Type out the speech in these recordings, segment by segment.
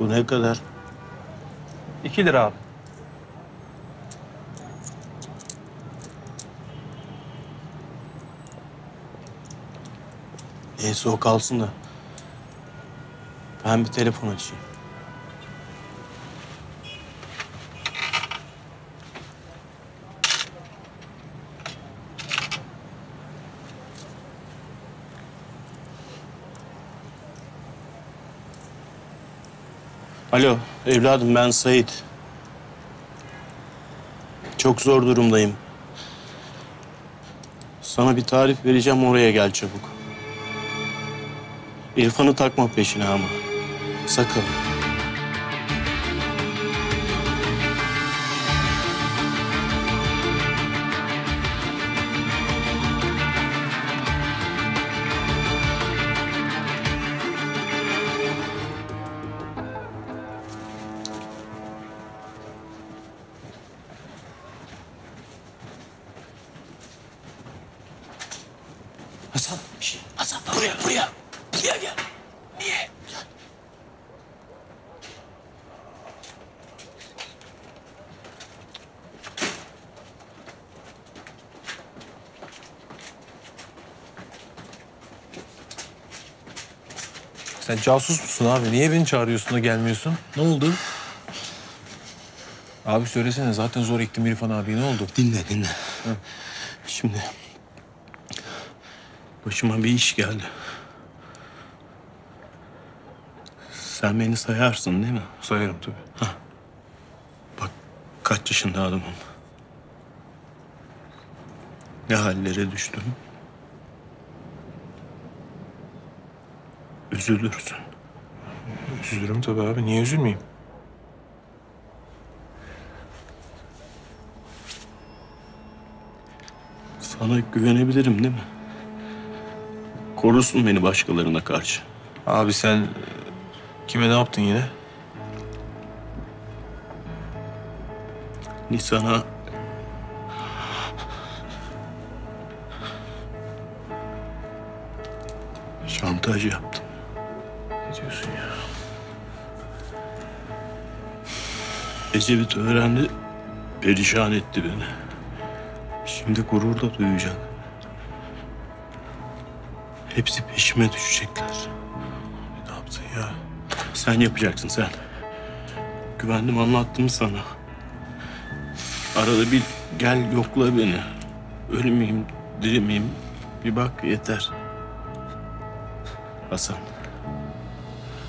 Bu ne kadar? 2 lira abi. Neyse o kalsın da. Ben bir telefon açayım. Alo evladım ben Sait. Çok zor durumdayım. Sana bir tarif vereceğim oraya gel çabuk. İrfan'ı takma peşine ama. Sakın. Hasan, şişt, Hasan buraya, buraya. Buraya gel. Niye? Gel. Sen casus musun abi? Niye beni çağırıyorsun da gelmiyorsun? Ne oldu? Abi söylesene zaten zor ektim İrfan abi. Ne oldu? Dinle, dinle. Şimdi başıma bir iş geldi. Sen beni sayarsın değil mi? Sayarım tabii. Bak kaç yaşında adamım. Ne hallere düştüm. Üzülürsün. Üzülürüm tabii abi. Niye üzülmeyeyim? Sana güvenebilirim değil mi? Korusun beni başkalarına karşı. Abi sen e, kime ne yaptın yine? Nisan'a şantaj yaptım. Ne diyorsun ya? Ecevit öğrendi, perişan etti beni. Şimdi gurur da duyacak. Hepsi peşime düşecekler. Ne yaptın ya? Sen yapacaksın sen. Güvendim anlattım sana. Arada bir gel yokla beni. Ölü müyüm, diri miyim? Bir bak yeter. Hasan.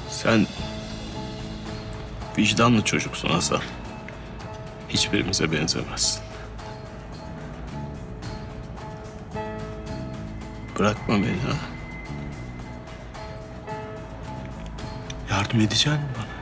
Sen vicdanlı çocuksun Hasan. Hiçbirimize benzemezsin. Bırakma beni ha. Yardım edeceksin mi bana?